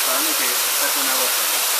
restaurante que está una voz.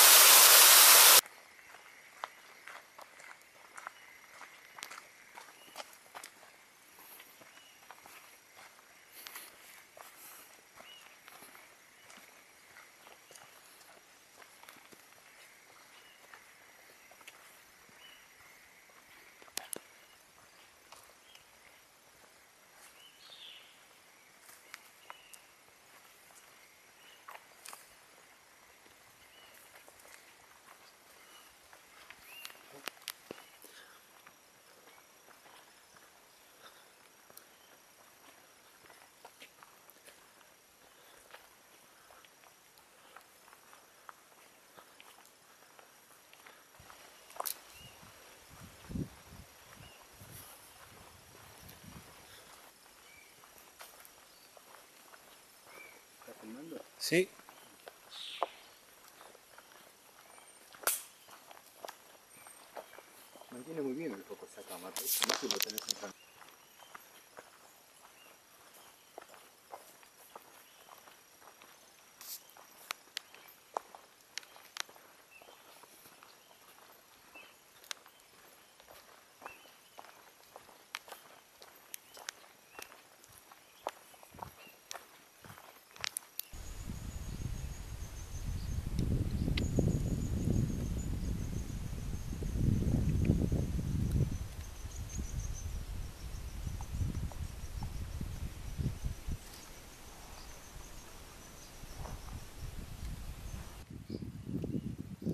Sí. Mantiene muy bien el foco esa cámara.